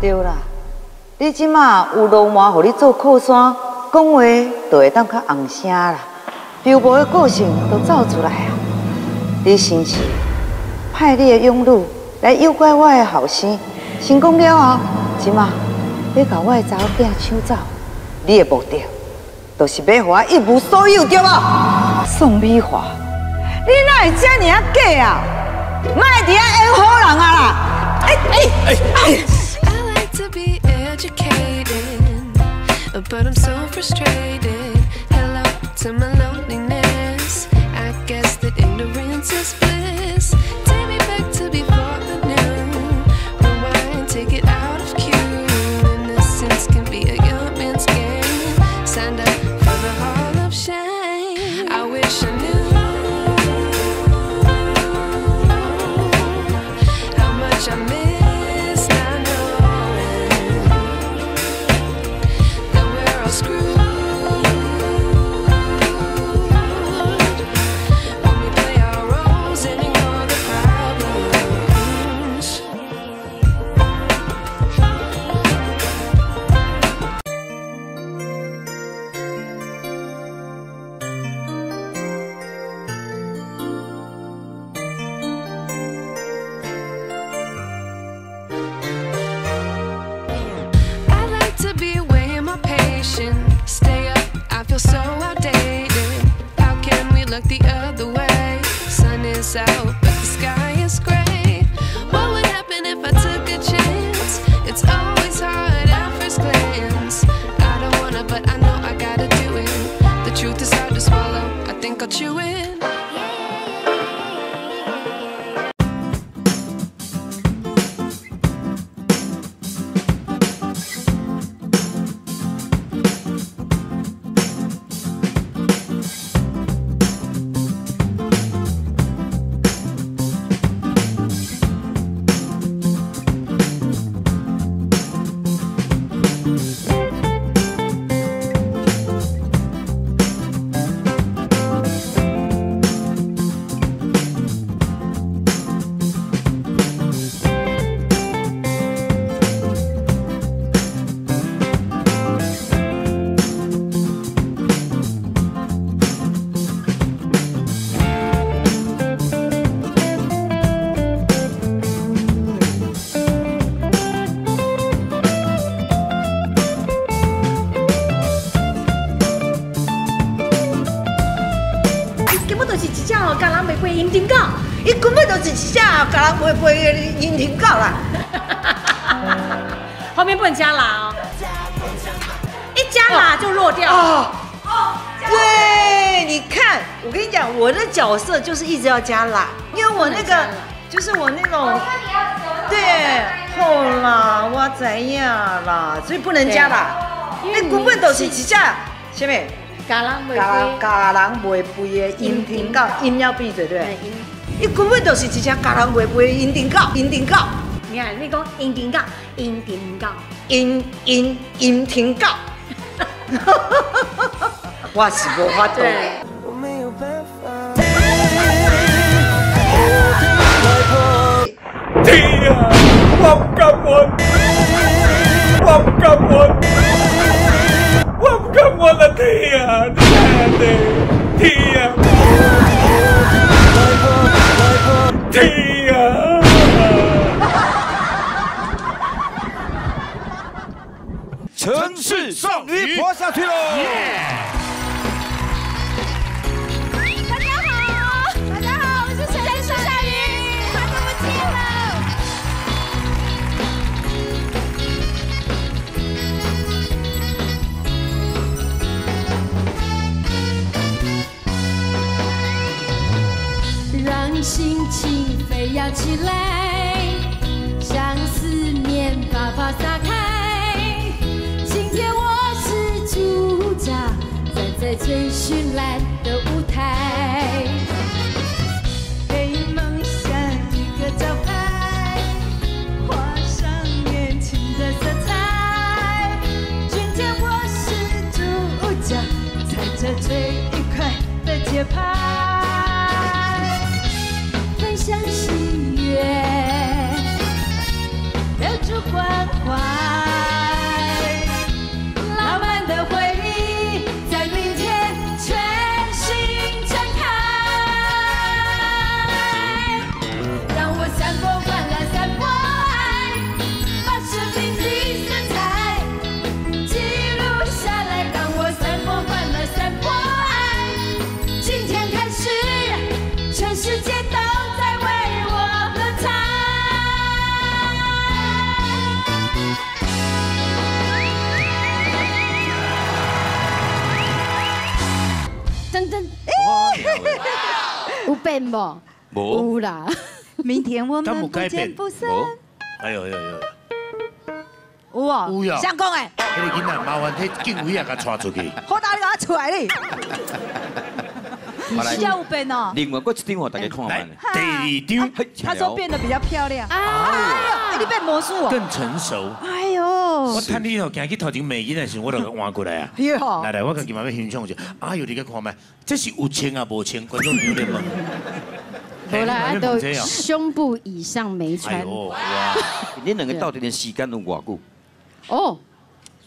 对啦，你即马有罗马互你做靠山，讲话就会当较红声啦，标无的个性都走出来啊！你先是派你的勇女来诱拐我的后生，成功了后，即马要甲我的查某囝抢走，你的目的，就是要互我一无所有，对无？宋美华，你哪会这尔啊假啊？莫伫遐演好人啊啦！哎哎哎！To be educated, but I'm so frustrated. Hello to my loneliness. I guess that ignorance is look the other way? Sun is out, 人袂飞阴丁狗，伊根本就是一只哦，甲人袂飞的阴丁狗啦。后面不能加辣哦，一加辣就弱掉。哦，对，你看，我跟你讲，我的角色就是一直要加辣，因为我那个就是我那种，对，好啦，我知影啦，所以不能加辣。因为那根本就是一只什么？甲人袂甲人飞，甲人袂肥的阴丁狗，阴要闭嘴对不对？伊根本就是一只家人袂肥的阴丁狗，阴丁狗，你看你讲阴丁狗，阴丁狗，阴阴阴丁狗。我是无法度。对。我没有办法。天啊！我唔敢玩，我天啊！天啊！城市少女活下去喽！心情飞扬起来，像思念把发撒开。今天我是主角，站在最绚烂的舞台，给梦想一个招牌，画上年轻的色彩。今天我是主角，踩着最愉快的节拍。向喜悦留住关怀，浪漫的回忆在明天全新展开。让我散播欢乐散播爱，把生命的色彩记录下来。让我散播欢乐散播爱，今天开始，全世界。无有啦，明天我们不见不散。无，哎呦呦呦，有哦，有呀相公哎，迄个囡仔麻烦迄警卫也，甲带出去。好大你给他出来哩，好来比较有变哦。另外，我一张我大家看来看。第二张嘿他说变得比较漂亮，啊，哎呦，你变魔术哦。更成熟。我趁你哦，行去头前美囡的时候，我就换过来啊。哟来来，我甲今晚要欣赏一下。哎呦，你去看麦，这是有穿啊无穿，观众朋友在问。无 啦，啊都这样。胸部以上没哎穿。你两个到底连时间都偌久？哦，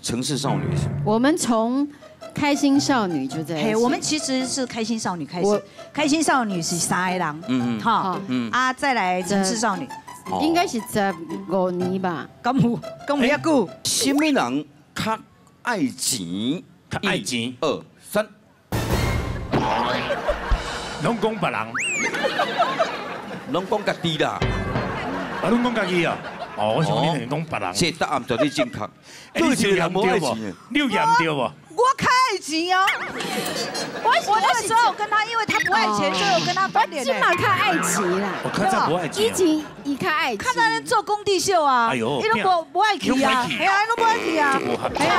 城市少女，我们从开心少女就在一嘿，我们其实是开心少女开我始，开心少女是三个人，嗯嗯，哈好，嗯啊，再来城市少女，哦应该是十五年吧。咁有咁有一久，什么人较爱钱？较爱钱二三，拢讲别人，拢讲家己啦。啊，拢讲家己啊。哦，我想你讲别人。这答案绝对正确。哎你有验无对无？你有验对无？我开爱情哦。我我那时候有跟他，因为他不爱钱，所以我跟他翻脸起码看爱情啦，我看这不爱钱啊。以前伊看爱情，看他在做工地秀啊，哎呦你都不不爱去啊，哎呀，都不爱去啊。哎呀，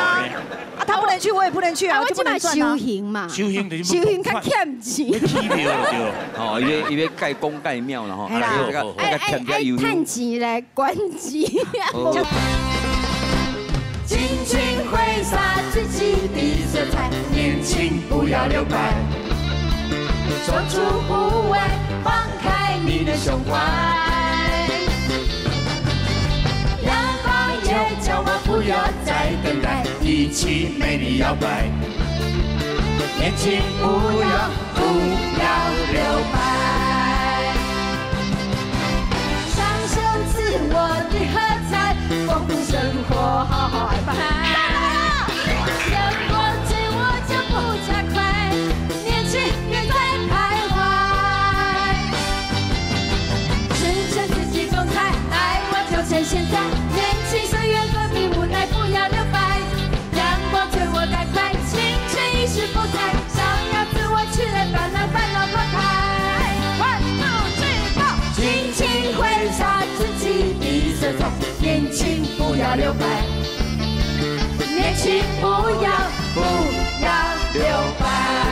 啊，他不能去，我也不能去啊，啊，我就不能赚啊。行嘛，修行就是修行较欠钱。哦，伊要伊要盖公盖庙了吼，哎呀。啊这个好好这个添加油探钱来关钱。哦。尽情挥洒自己的色彩，年轻不要留白，说出无畏，放开你的胸怀。阳光也叫我不要再等待，一起美丽摇摆。年轻不要不要留白，享受自我的喝彩，丰富生活，好好安排。想要自我起来，把那烦恼抛开，尽情挥洒自己的色彩，年轻不要留白，年轻不要不要留白。